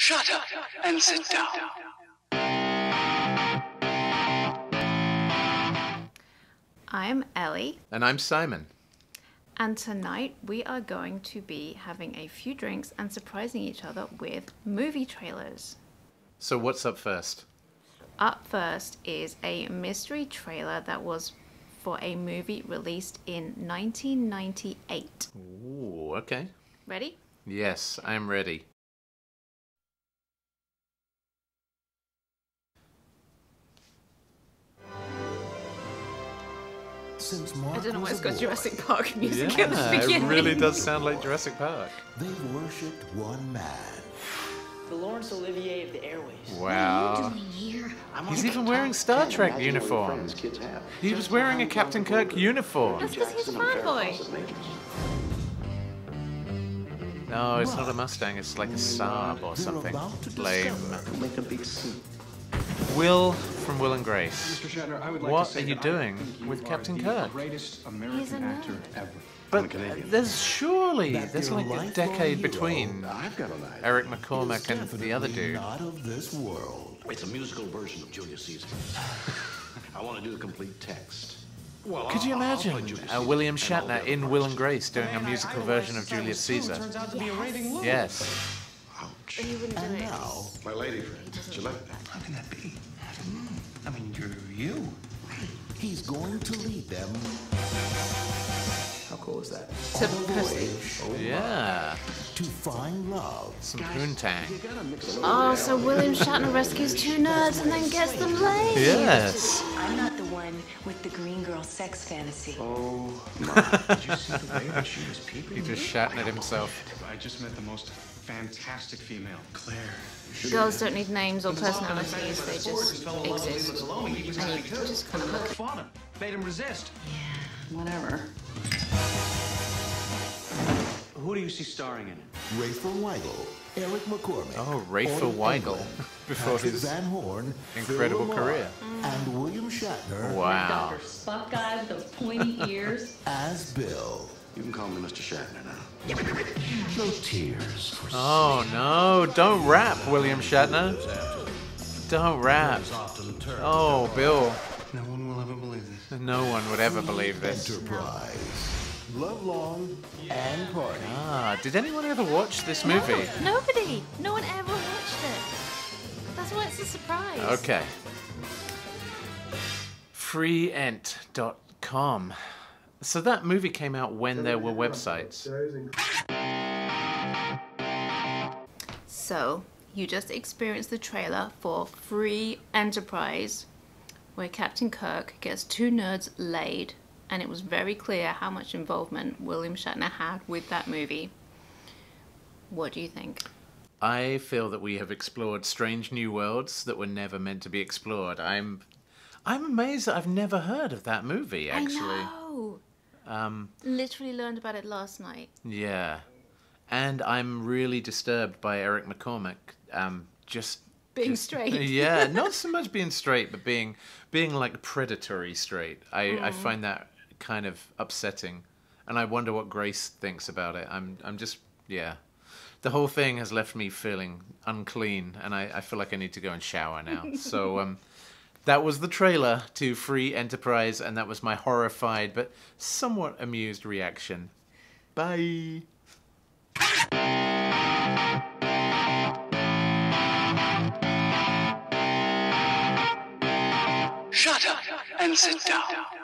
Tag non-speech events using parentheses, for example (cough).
Shut up and sit down. I'm Ellie, And I'm Simon. and tonight we are going to be having a few drinks and surprising each other with movie trailers. So, what's up first? Up first is a mystery trailer that was for a movie released in 1998. Ooh, okay. Ready? Yes, I'm ready. Since I don't know why it's got Jurassic Park (laughs) music at the Yeah, it really does sound like Jurassic Park. They worshipped one man. The Laurence Olivier of the airways. Wow. He's even wearing Star Trek uniform. He was wearing a Captain Kirk uniform. That's because he's a fanboy. No, it's not a Mustang, it's like a Saab or something. about Lame. Make a big scene. Will from Will and Grace. Mr. Shatner, I would like What to say are you doing you with are Captain the Kirk? greatest He's American actor ever. But there's surely there's like a decade between I've got a life. Eric is McCormack and the other definitely dude. Not of this world. It's a musical version of Julius Caesar. (laughs) I want to do a complete text. Well, Could you I'll- I'll play imagine Julius uh, William and all the Shatner in Will and Grace doing a Man, I musical version of Julius Caesar? Turns out to be a. Yes. Ouch. He wouldn't do And it. now, My lady friend, Gillette. How can that be? I mean, you're you. he's going to lead them How cool is that? To on a pursue. voyage Yeah. to find love. Some poontang. Oh, so William Shatner rescues two nerds and then gets them laid. Yes. I'm not the one with the green girl sex fantasy. Oh, (laughs) my. Did you see the way that she was peeping? He just Shatnered himself. I just met the most fantastic female. Claire. Girls don't need names or personalities, they just exist. And you just kind of look. Fought him. Made him resist. Yeah, whatever. Who do you see starring in it? Rafer Weigel, Eric McCormack. Oh, Rafer Owen Weigel, (laughs) before Patrick his Van Horn, incredible Phil LaMarr, career. and William Shatner Wow. Dr. Spock guy with those pointy ears. as Bill. You can call me Mr. Shatner now. No tears Oh no! Don't rap, William Shatner. Don't rap. Oh, Bill. No one will ever believe this. No one would ever believe this. Enterprise. Love long and party. Ah, did anyone ever watch this movie? No, nobody. No one ever watched it. That's why it's a surprise. Okay. Freeent.com. So that movie came out when there were websites. So, you just experienced the trailer for Free Enterprise, where Captain Kirk gets two nerds laid, and it was very clear how much involvement William Shatner had with that movie. What do you think? I feel that we have explored strange new worlds that were never meant to be explored. I'm I'm amazed that I've never heard of that movie actually. Um, Literally learned about it last night. Yeah. And I'm really disturbed by Eric McCormack um just Being just- straight. (laughs) yeah, not so much being straight, but being being like predatory straight. I. I find that kind of upsetting. And I wonder what Grace thinks about it. I'm I'm just yeah. The whole thing has left me feeling unclean and I, I feel like I need to go and shower now. so (laughs) um that was the trailer to Free Enterprise and that was my horrified but somewhat amused reaction. Bye. Shut up and sit down.